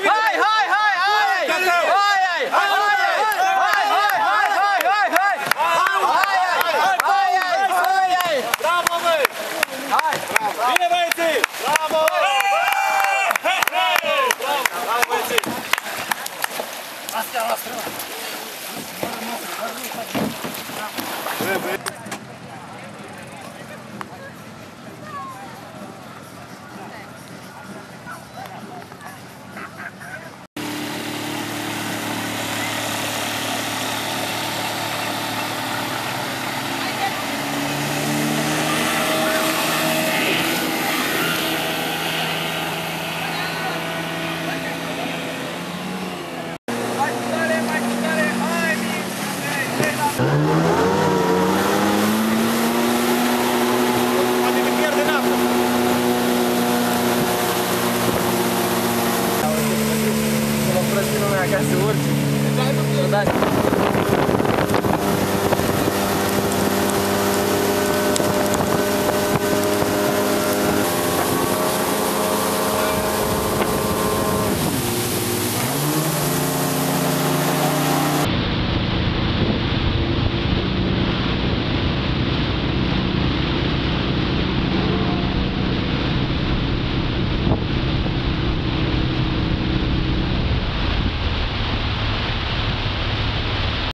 bine! Hai, hai, hai, hai! Hai, hai! Hai, hai! Hai, hai, hai, hai, hai, hai! Hai, hai, hai, hai! Bravo, băi! Hai! Bine, băieții! Bravo! Bravo, bravo, băieții! Poate Kakak Sur. Sudah.